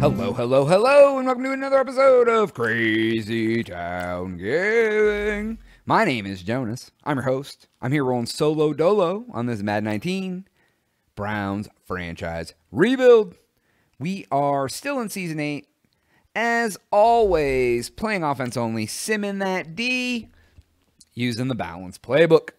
Hello, hello, hello, and welcome to another episode of Crazy Town Gaming. My name is Jonas. I'm your host. I'm here rolling solo dolo on this Mad 19 Browns franchise rebuild. We are still in season 8. As always, playing offense only, simming that D, using the balance playbook.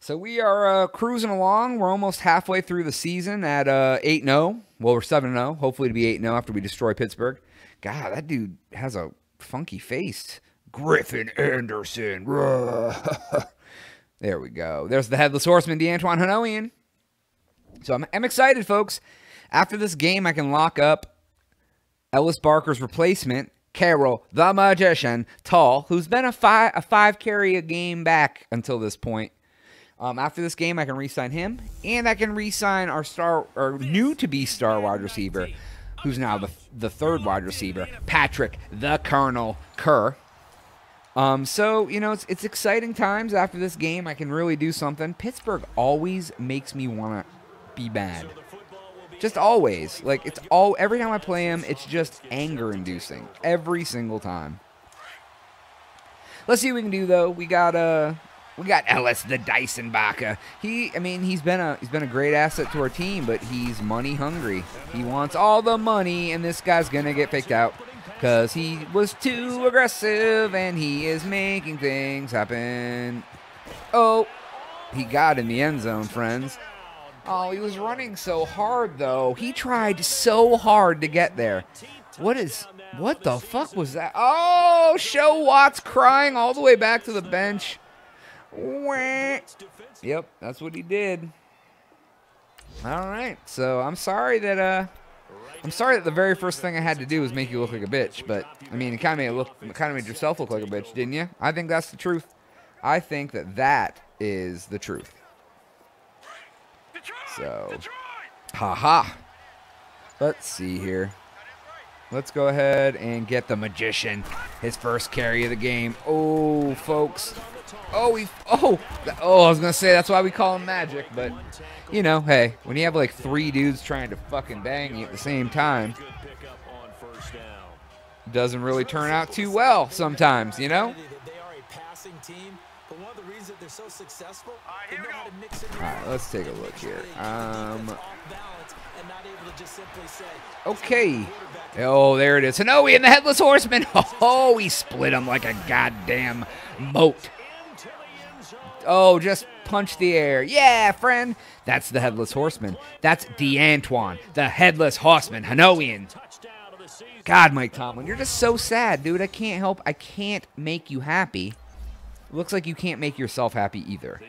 So we are uh, cruising along. We're almost halfway through the season at uh, 8 0. Well, we're 7 0. Hopefully to be 8 0 after we destroy Pittsburgh. God, that dude has a funky face. Griffin Anderson. there we go. There's the headless horseman, DeAntoine Hanoian. So I'm, I'm excited, folks. After this game, I can lock up Ellis Barker's replacement, Carol the Magician Tall, who's been a five a five carry a game back until this point. Um, after this game, I can re-sign him, and I can re-sign our star, or new to be star wide receiver, who's now the the third wide receiver, Patrick the Colonel Kerr. Um, so you know it's it's exciting times after this game. I can really do something. Pittsburgh always makes me want to be bad. Just always. Like it's all every time I play him, it's just anger inducing. Every single time. Let's see what we can do though. We got uh we got Ellis the Dyson Baca. He, I mean, he's been a he's been a great asset to our team, but he's money hungry. He wants all the money, and this guy's gonna get picked out because he was too aggressive, and he is making things happen. Oh, he got in the end zone, friends. Oh, he was running so hard though. He tried so hard to get there. What is what the fuck was that? Oh, Show Watts crying all the way back to the bench. Yep, that's what he did. All right, so I'm sorry that uh, I'm sorry that the very first thing I had to do was make you look like a bitch. But I mean, it kind of made it look, kind of made yourself look like a bitch, didn't you? I think that's the truth. I think that that is the truth. So, haha. -ha. Let's see here. Let's go ahead and get the magician his first carry of the game. Oh, folks. Oh, he. Oh, oh. I was gonna say that's why we call him Magic, but you know, hey, when you have like three dudes trying to fucking bang you at the same time, doesn't really turn out too well sometimes, you know. All right, let's take a look here. Um. Okay. Oh, there it is. Hanoian the Headless Horseman. Oh, he split him like a goddamn moat. Oh, just punch the air. Yeah, friend. That's the Headless Horseman. That's DeAntoine, the Headless Horseman, Hanoian. God, Mike Tomlin, you're just so sad, dude. I can't help. I can't make you happy. Looks like you can't make yourself happy either.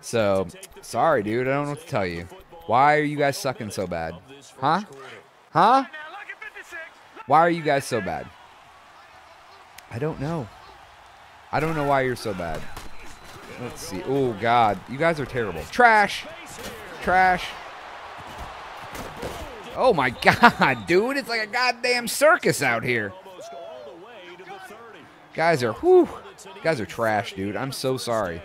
So, sorry, dude. I don't know what to tell you. Why are you guys sucking so bad? Huh? Huh? Why are you guys so bad? I don't know. I don't know why you're so bad. Let's see. Oh, God. You guys are terrible. Trash. Trash. Oh, my God, dude. It's like a goddamn circus out here. Guys are, whew. Guys are trash, dude. I'm so sorry.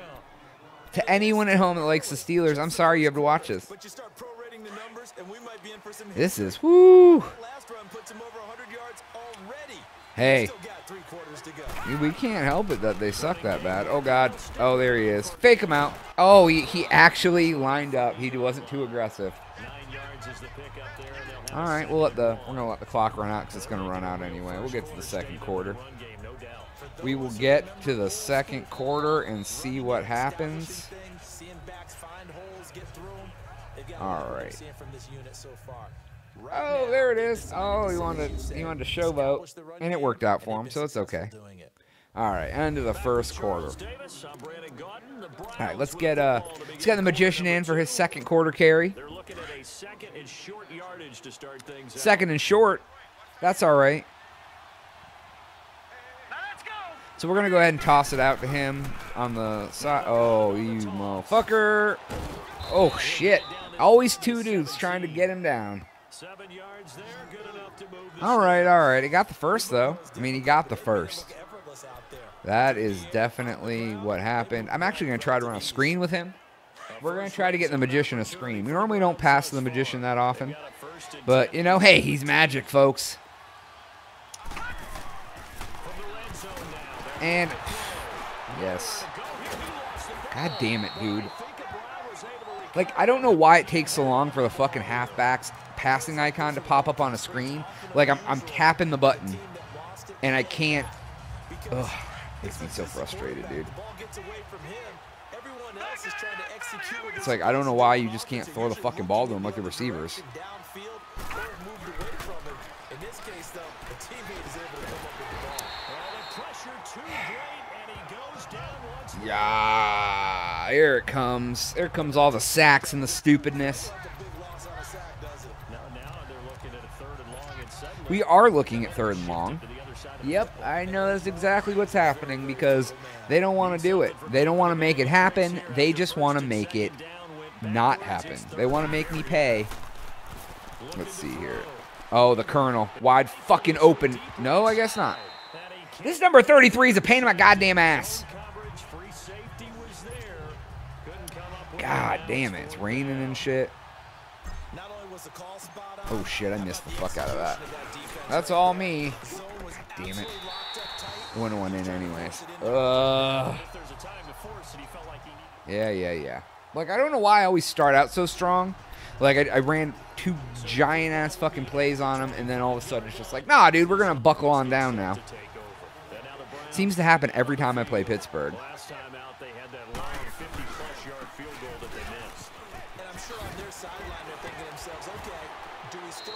To anyone at home that likes the Steelers, I'm sorry you have to watch this. This is, whoo. Hey. We can't help it that they suck that bad. Oh, God. Oh, there he is. Fake him out. Oh, he, he actually lined up. He wasn't too aggressive. All right, we'll let the we're gonna let the clock run out because it's gonna run out anyway. We'll get to the second quarter. We will get to the second quarter and see what happens. All right. Oh, there it is. Oh, he wanted he wanted to showboat, and it worked out for him, so it's okay. All right, end of the first quarter. All right, let's get uh let's get the magician in for his second quarter carry. Second and short. That's all right. So we're going to go ahead and toss it out to him on the side. Oh, you motherfucker. Oh, shit. Always two dudes trying to get him down. All right, all right. He got the first, though. I mean, he got the first. That is definitely what happened. I'm actually going to try to run a screen with him. We're going to try to get the Magician a screen. We normally don't pass the Magician that often. But, you know, hey, he's magic, folks. And, yes. God damn it, dude. Like, I don't know why it takes so long for the fucking halfback's passing icon to pop up on a screen. Like, I'm, I'm tapping the button, and I can't. Ugh, makes me so frustrated, dude. It's like, I don't know why you just can't throw the fucking ball to him like the receivers. Yeah, here it comes. Here comes all the sacks and the stupidness. We are looking at third and long. Yep, I know that's exactly what's happening because they don't want to do it. They don't want to make it happen. They just want to make it not happen. They want to make me pay. Let's see here. Oh, the Colonel. Wide fucking open. No, I guess not. This number 33 is a pain in my goddamn ass. God damn it. It's raining and shit. Oh shit, I missed the fuck out of that. That's all me. God damn it. One one in anyways. Ugh. Yeah, yeah, yeah. Like, I don't know why I always start out so strong. Like, I, I ran two giant ass fucking plays on him, and then all of a sudden it's just like, nah, dude, we're going to buckle on down now. Seems to happen every time I play Pittsburgh.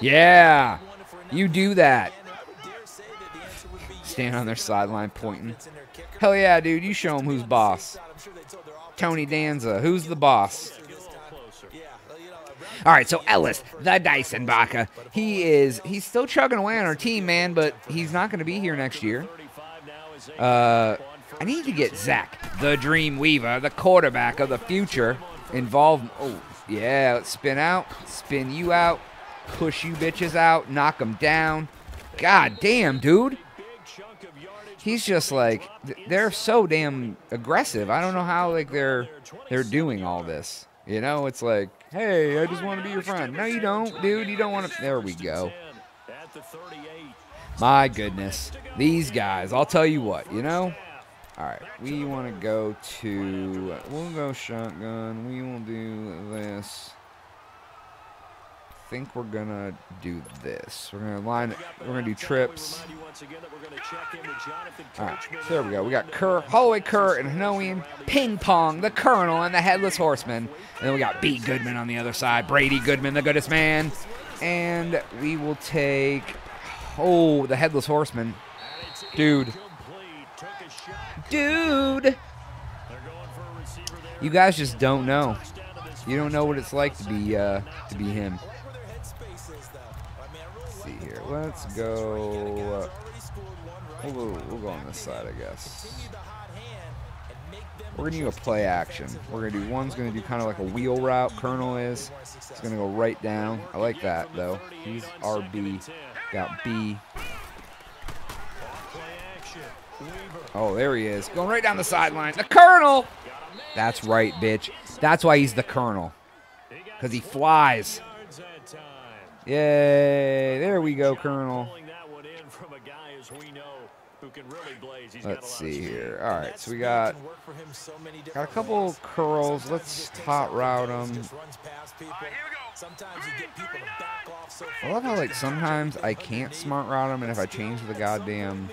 Yeah, you do that. Stand on their sideline pointing. Hell yeah, dude, you show them who's boss. Tony Danza, who's the boss? All right, so Ellis, the Dyson Baka. he is he's still chugging away on our team, man, but he's not going to be here next year. Uh, I need to get Zach, the Dream Weaver, the quarterback of the future, involved. Oh, yeah, let's spin out, spin you out, push you bitches out, knock them down. God damn, dude. He's just like they're so damn aggressive. I don't know how like they're they're doing all this. You know, it's like, hey, I just want to be your friend. No, you don't, dude. You don't want to. There we go. My goodness, these guys. I'll tell you what. You know. All right, we want to go to. We'll go shotgun. We will do this I think we're gonna do this. We're gonna line. We're gonna do trips. All right, so there we go. We got Kerr, Holloway, Kerr, and Hanoian, Ping Pong, the Colonel, and the Headless Horseman. And then we got B. Goodman on the other side. Brady Goodman, the goodest man. And we will take. Oh, the Headless Horseman, dude. Dude. You guys just don't know. You don't know what it's like to be uh, to be him See here, let's go. We'll, we'll go on this side, I guess. We're to do a play action. We're to do one's to do kind of like a wheel route. Colonel is. It's to go right down. I like that, though. He's RB. Got B. Oh, there he is. Going right down the sideline. The Colonel! That's right, bitch. That's why he's the Colonel. Because he flies. Yay! There we go, Colonel. Let's see here. All right, so we got got a couple curls. Let's hot route them. I love how like sometimes I can't smart route them, and if I change the goddamn.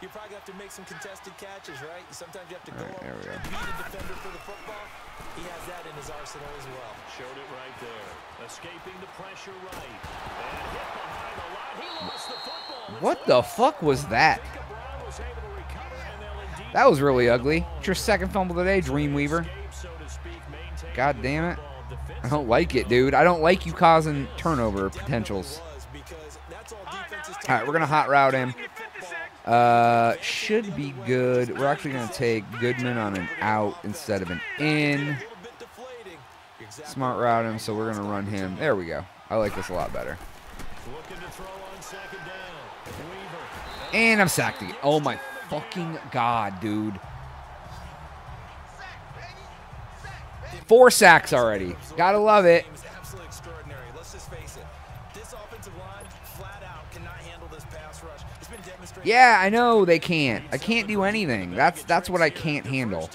You probably have to make some contested catches, right? Sometimes you have to go right, there we go. beat a defender for the football. He has that in his arsenal as well. Showed it right there. Escaping the pressure right. And hit behind the line. He lost the football. What the fuck was that? That was really ugly. It's your second fumble today, Dreamweaver. God damn it. I don't like it, dude. I don't like you causing turnover potentials. All right, we're going to hot route him. Uh, should be good. We're actually going to take Goodman on an out instead of an in. Smart route him, so we're going to run him. There we go. I like this a lot better. And I'm sacked again. Oh my fucking god, dude. Four sacks already. Gotta love it. Yeah, I know they can't. I can't do anything. That's that's what I can't handle.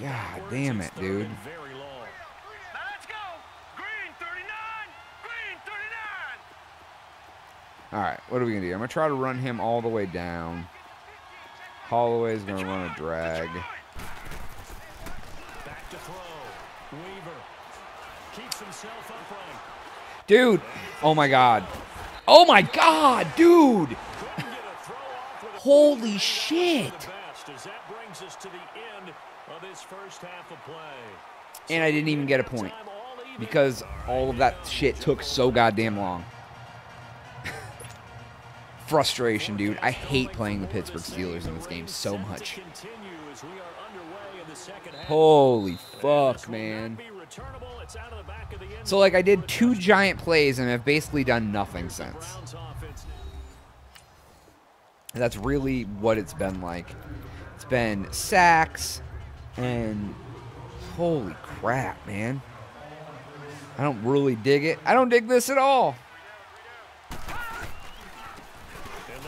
God damn it, dude. and Very long. Now let's go. Green 39. Green 39. All right, what are we gonna do? I'm gonna try to run him all the way down. Holloway's gonna run a drag. Back to throw. Weaver keeps himself upright. Dude, oh my god. Oh my god, dude. Couldn't get a throw off with a Holy shit. the best as that brings us to the end of this first half of play. And I didn't even get a point Time all even. because all of that shit took so goddamn long. Frustration, dude. I hate playing the Pittsburgh Steelers in this game so much. Continue as we are underway in the second half. Holy fuck, man. not be returnable. It's out of the back of the end So like I did two giant plays and have basically done nothing since. Offense. That's really what it's been like. It's been sacks and holy crap, man. I don't really dig it. I don't dig this at all. And. And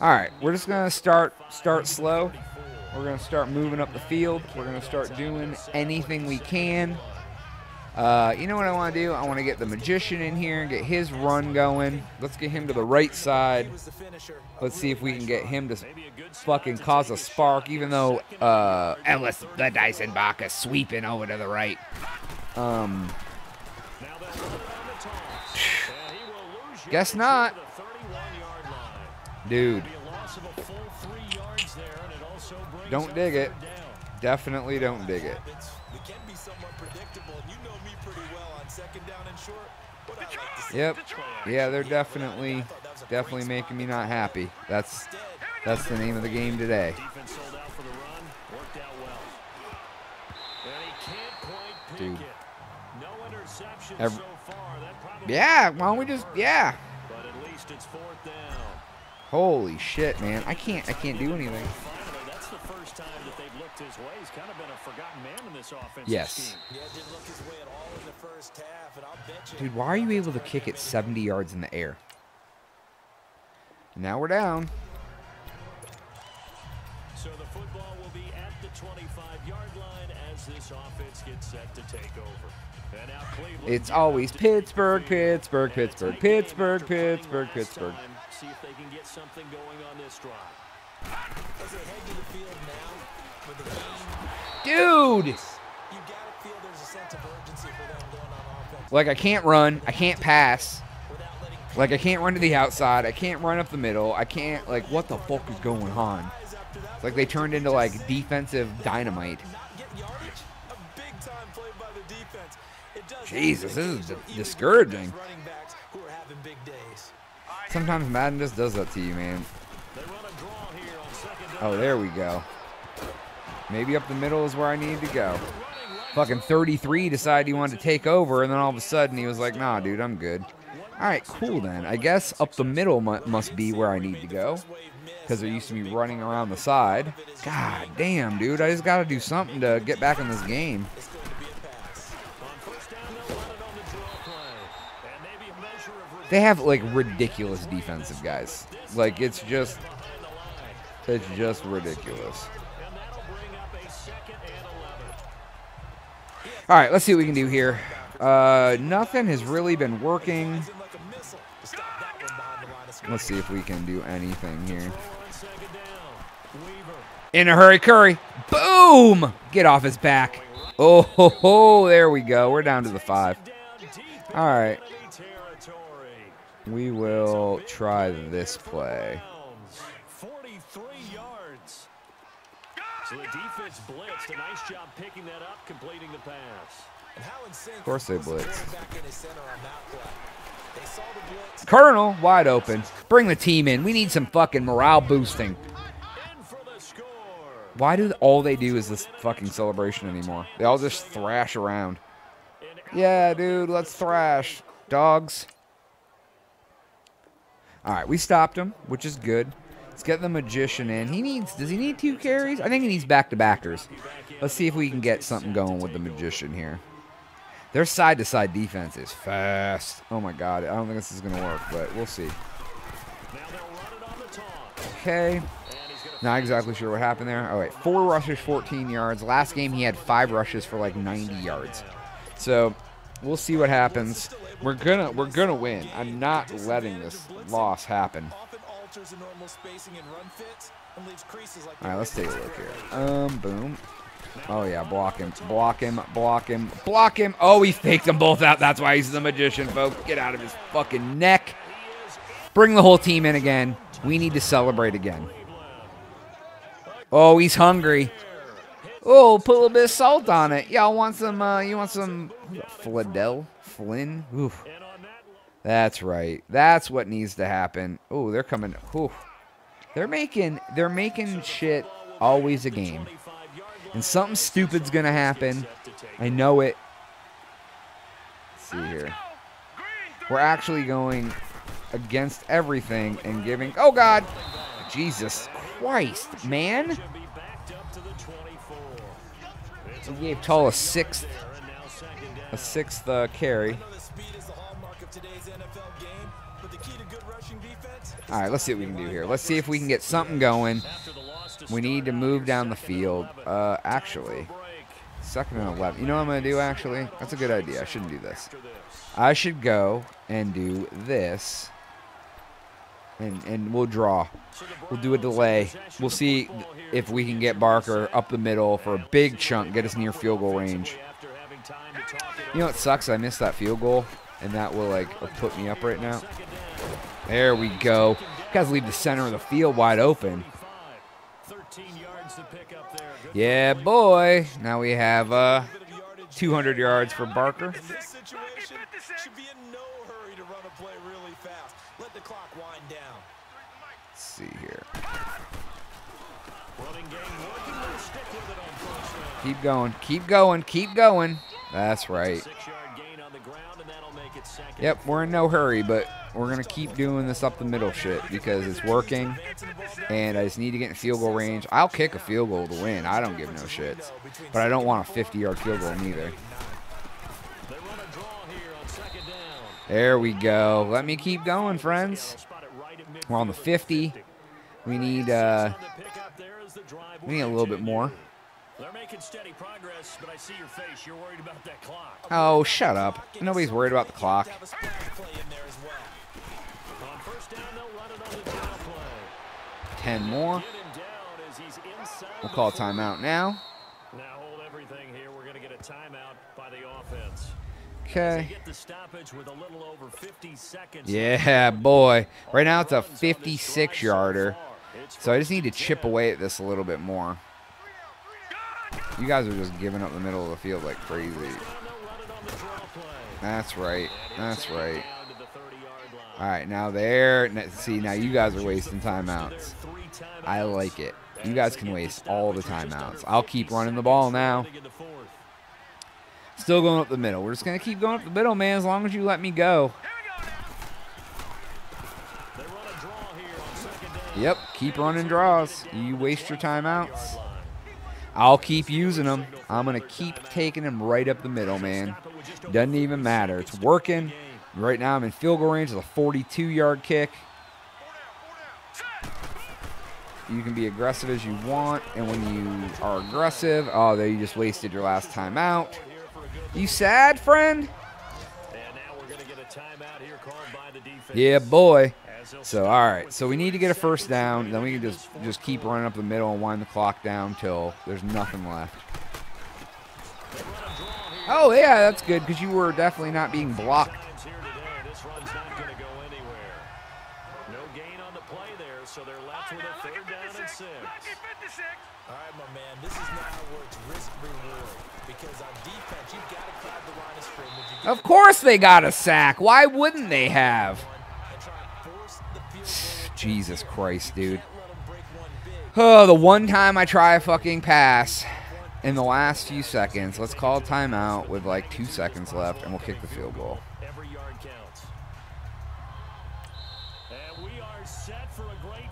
All right, we're just gonna start start slow. We're gonna start moving up the field. We're gonna start doing anything we can. Uh, you know what I want to do? I want to get the magician in here and get his run going. Let's get him to the right side. Let's see if we can get him to fucking cause a spark, even though uh, Ellis the Dyson Bach is sweeping over to the right. Um, Guess not. 31-yard line. dude, Don't dig it. definitely don't dig it. Habits, we can be somewhat predictable. and You know me pretty well on second down and short. What I like to see. Yep. Yeah, they're definitely definitely making me not happy. That's that's the name of the game today. Defense sold out for the run. Worked out well. And he can't quite pick Dude. it. No interception Ev- so far. That probably Yeah, why don't we just yeah. But at least it's fourth down. Holy shit, man. I can't I can't do anything. Finally, Dude, why are you able to kick it 70 yards in the air? Now we're down. So the football will be at the 25-yard line as this offense gets set to take over. And now Cleveland It's always out to defend Pittsburgh. Pittsburgh, Pittsburgh, Pittsburgh, Pittsburgh, Pittsburgh. time. See if they can get something going on this drive. As they head to the field now, with the game, Dude! you gotta feel there's a sense of urgency for them going on offense Like I can't run, I can't pass. Like I can't run to the outside, I can't run up the middle. I can't like what the fuck is going on? It's like they turned into like defensive dynamite. Jesus, this is discouraging. Sometimes Madden just does that to you, man. Oh, there we go. Maybe up the middle is where I need to go. Fucking 33 decided he wanted to take over, and then all of a sudden he was like, nah, dude, I'm good. All right, cool then. I guess up the middle mu- must be where I need to go. Because there used to be running around the side. God damn, dude. I just got to do something to get back in this game. They have, like, ridiculous defensive guys. Like, it's just, it's just ridiculous. All right, let's see what we can do here. Uh, nothing has really been working. Let's see if we can do anything here. In a hurry, Curry. Boom! Get off his back. Oh, ho, ho, there we go. We're down to the five. All right. We will try this play. Downs. 43 yards. So the defense blitzed. A nice job picking that up, completing the pass. And how in Of course they was the blitz. quarterback in his center on that play. They saw the blitz. Colonel, wide open. Bring the team in. We need some fucking morale boosting. In for the score. Why do all they do is this fucking celebration anymore? They all just thrash around. Yeah, dude, let's thrash. Dogs. All right, we stopped him, which is good. Let's get the magician in. He needs. Does he need two carries? I think he needs back to backers. Let's see if we can get something going with the magician here. Their side to side defense is fast. Oh my god, I don't think this is gonna work, but we'll see. Okay. Not exactly sure what happened there. All right, four rushes, 14 yards. Last game he had five rushes for like 90 yards. So we'll see what happens. We're gonna we're gonna win. I'm not letting this loss happen. The normal spacing and run fits and leaves creases like All right, let's take a look here. Um, boom. Oh yeah, block him, block him, block him, block him. Oh, he faked them both out. That's why he's the magician, folks. Get out of his fucking neck. Bring the whole team in again. We need to celebrate again. Oh, he's hungry. Oh, put a little bit of salt on it. Y'all want some? Uh, you want some Fladel Flynn? Oof. And on that, That's right. That's what needs to happen. Oh, they're coming. Ooh. They're making they're making shit always a game. And something stupid's gonna happen. I know it. Let's see here. We're actually going against everything and giving oh god. Jesus Christ, man. should be backed up to the 24. It's a We gave Tull a sixth there, and now second down. a sixth uh, carry. All right, let's see what we can do here. Let's see if we can get something going. We need to move down the field. Uh, actually, second and 11. You know what I'm going to do, actually? That's a good idea. I shouldn't do this. I should go and do this. And, and we'll draw. We'll do a delay. We'll see if we can get Barker up the middle for a big chunk, get us near field goal range. You know what sucks? I missed that field goal, and that will like put me up right now. There we go. Guys, leave the center of the field wide open. 13 yards to pick up there. Good Yeah, boy. Now we have uh, bit of yardage 200 yards for Barker. in this situation should be in no hurry to run a play really fast. Let the clock wind down. Let's see here. running game working. They'll stick with it on first down. Keep going. Keep going. Keep going. That's right. Six-yard gain on the ground, and that'll make it second. Yep, we're in no hurry, but we're going to keep doing this up the middle shit because it's working. And I just need to get in field goal range. I'll kick a field goal to win. I don't give no shits. But I don't want a 50 yard field goal neither. There we go. Let me keep going, friends. We're on the 50. We need uh, we need a little bit more. They're making steady progress, but I see your face. You're worried about that clock. Oh, shut up. Nobody's worried about the clock. Have a splash play in there as well. On first down, they'll run it on the draw play. 10 more. Get him down as he's inside We'll call a timeout now. Now hold everything here. We're going to get a timeout by the offense. Okay. get the stoppage with a little over 50 seconds. Yeah, boy. Right now it's a 56 yarder. So I just need to chip away at this a little bit more. You guys are just giving up the middle of the field like crazy. That's right. That's right. All right, now there. See, now you guys are wasting timeouts. I like it. You guys can waste all the timeouts. I'll keep running the ball now. Still going up the middle. We're just going to keep going up the middle, man, as long as you let me go. Yep, keep running draws. You waste your timeouts. I'll keep using them. I'm going to keep taking them right up the middle, man. Doesn't even matter. It's working. Right now I'm in field goal range. It's a 42 yard kick. You can be aggressive as you want, and when you are aggressive, oh, there you just wasted your last timeout. You sad, friend? Yeah, boy. So all right, so we need to get a first down. Then we can just just keep running up the middle and wind the clock down till there's nothing left. Oh yeah, that's good because you were definitely not being blocked. times here today. This run's not going to go anywhere. No gain on the play there, so they're left with a third down and six. All right, my man, this is now where it's risk reward because on defense you've got to crowd the line of scrimmage. You Of course they got a sack. Why wouldn't they have? and try and force the field goal. Jesus Christ, dude. Can't let 'em break one big. Oh, the one time I try a fucking pass in the last few seconds. Let's call a timeout with like two seconds left, and we'll kick the field goal. Every yard counts. And we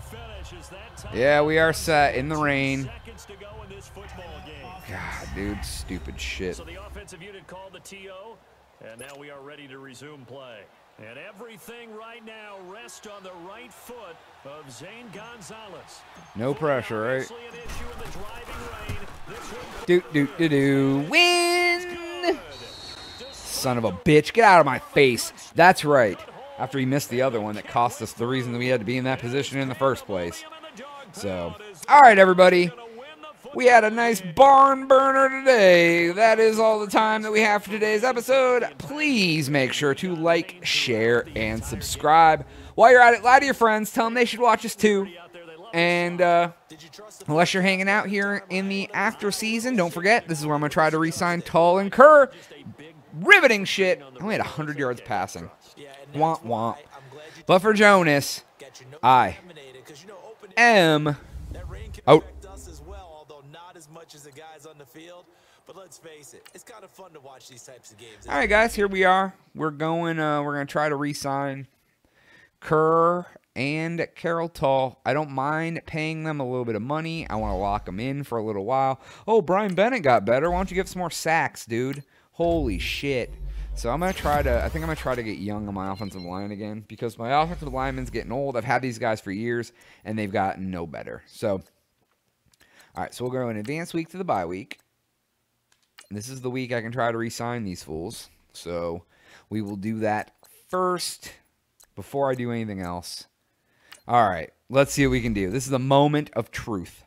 finish as that time Yeah, we are set in the rain. seconds to go in this football game. God, dude, stupid shit. So the offensive unit called the TO, and now we are ready to resume play. And everything right now rests on the right foot of Zane Gonzalez. No pressure, right? Obviously an issue in the driving rain. This one Do do do do. Win! Son of a bitch, get out of my face. That's right. After he missed the other one that cost us the reason that we had to be in that position in the first place. So, all right, everybody. We had a nice barn burner today. That is all the time that we have for today's episode. Please make sure to like, share, and subscribe. While you're at it, lie to your friends. Tell them they should watch us too. And uh, unless you're hanging out here in the after season, don't forget this is where I'm gonna try to re-sign Tull and Kerr. Riveting shit. I only had 100 yards passing. Womp womp. But for Jonas, I am out. Field. But let's face it, it's kind of fun to watch these types of games. All right, guys, here we are. We're going. Uh, we're gonna try to re-sign Kerr and Carol Tall. I don't mind paying them a little bit of money. I want to lock them in for a little while. Oh, Brian Bennett got better. Why don't you give some more sacks, dude? Holy shit. So I'm gonna try to. I think I'm gonna try to get young on my offensive line again because my offensive lineman's getting old. I've had these guys for years and they've gotten no better. So, all right. So we'll go an advanced week to the bye week. This is the week I can try to re-sign these fools. So we will do that first before I do anything else. All right, let's see what we can do. This is the moment of truth.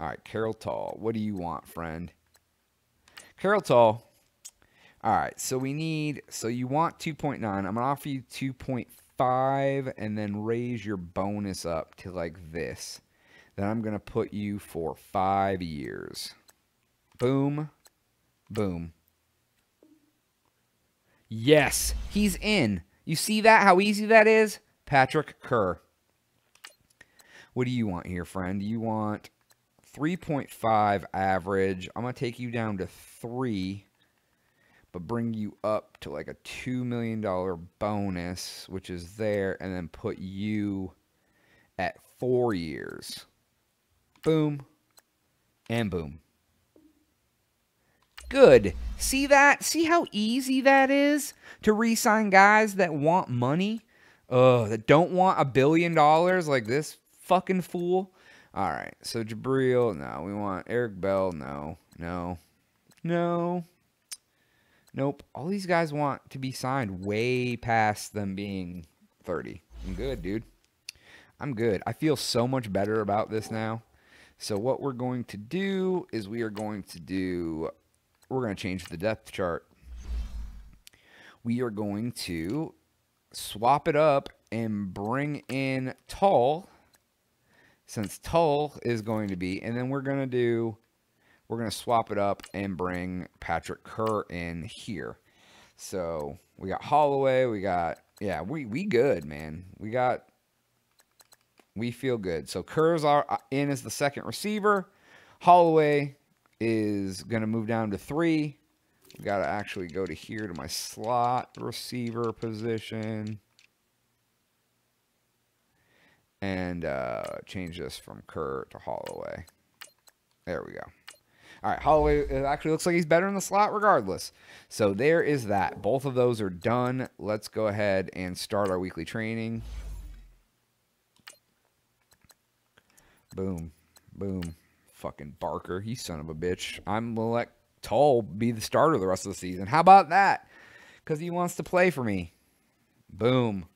All right, Carol Tall, what do you want, friend? Carol Tall. All right, so we need, so you want 2.9. I'm going to offer you 2.5 and then raise your bonus up to like this. Then I'm going to put you for five years. Boom. Boom. Yes, he's in. You see that? How easy that is? Patrick Kerr. What do you want here, friend? You want 3.5 average. I'm going to take you down to 3, but bring you up to like a $2 million bonus, which is there, and then put you at four years. Boom. And boom. Good. See that? See how easy that is to re-sign guys that want money? Uh, that don't want a billion dollars like this fucking fool. All right. So Jabril, no. We want Eric Bell, no. No. No. Nope. All these guys want to be signed way past them being 30. I'm good, dude. I'm good. I feel so much better about this now. So what we're going to do is we are going to do we're going to change the depth chart. We are going to swap it up and bring in Tull since Tull is going to be and then we're going to do we're going to swap it up and bring Patrick Kerr in here. So, we got Holloway, we got yeah, we we good, man. We got we feel good. So Kerr's are uh, in as the second receiver. Holloway is going to move down to three. We got to actually go to here to my slot receiver position. And uh, change this from Kerr to Holloway. There we go. All right, Holloway it actually looks like he's better in the slot regardless. So there is that. Both of those are done. Let's go ahead and start our weekly training. Boom. Boom. Fucking Barker. He son of a bitch. I'm to let Tull be the starter the rest of the season. How about that? Because he wants to play for me. Boom.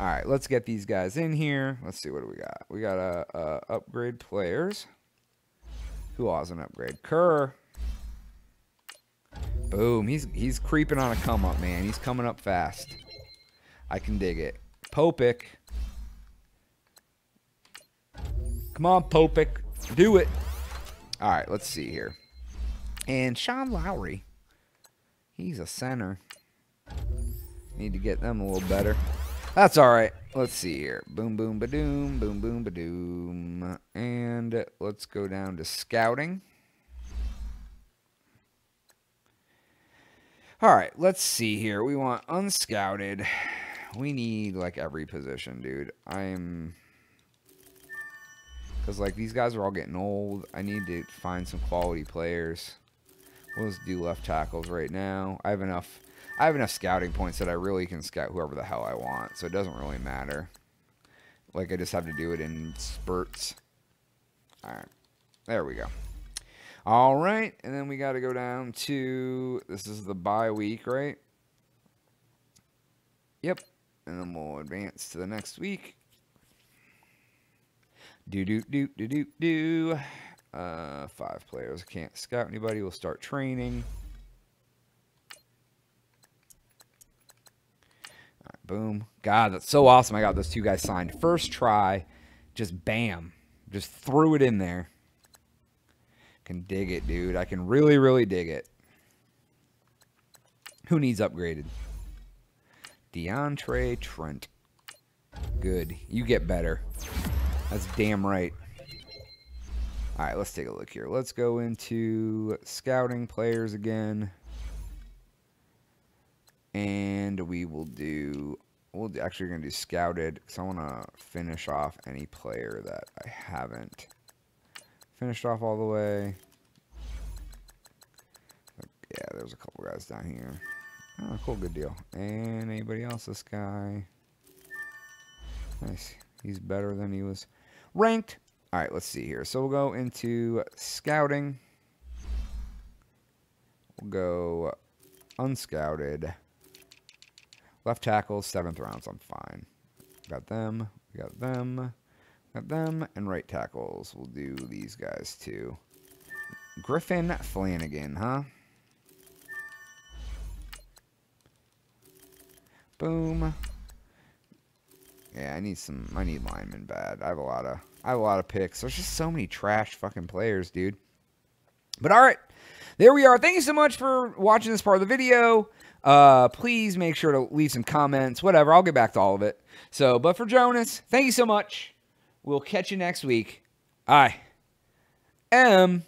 All right, let's get these guys in here. Let's see what do we got. We got a uh, uh, upgrade players. Who has an upgrade? Kerr. Boom. He's he's creeping on a come up, man. He's coming up fast. I can dig it. Popick. Come on, Popick. Do it. All right, let's see here. And Sean Lowry. He's a center. Need to get them a little better. That's all right. Let's see here. Boom, boom, ba-doom, boom, boom, ba-doom. And let's go down to scouting. All right, let's see here. We want unscouted. We need like every position, dude. I'm Because, like, these guys are all getting old. I need to find some quality players. We'll just do left tackles right now. I have enough... I have enough scouting points that I really can scout whoever the hell I want. So it doesn't really matter. Like, I just have to do it in spurts. Alright. There we go. All right. And then we got to go down to... This is the bye week, right? Yep. And then we'll advance to the next week. Do do do do do do. Uh, five players. Can't scout anybody. We'll start training. Boom. God, that's so awesome. I got those two guys signed. First try, just bam. Just threw it in there. Can dig it, dude. I can really, really dig it. Who needs upgraded? DeAndre Trent. Good. You get better. That's damn right. All right, let's take a look here. Let's go into scouting players again. And we will do, we'll actually going to do scouted because I want to finish off any player that I haven't finished off all the way. Yeah, there's a couple guys down here. Oh, cool, good deal. And anybody else? This guy. Nice. He's better than he was ranked. All right, let's see here. So we'll go into scouting. We'll go unscouted. Left tackle, seventh rounds. I'm fine. Got them. Got them. Got them. And right tackles. We'll do these guys too. Griffin Flanagan, huh? Boom. Yeah, I need some. I need linemen bad. I have a lot of. I have a lot of picks. There's just so many trash fucking players, dude. But all right, there we are. Thank you so much for watching this part of the video. Uh, please make sure to leave some comments, whatever. I'll get back to all of it. So, but for Jonas, thank you so much. We'll catch you next week. I am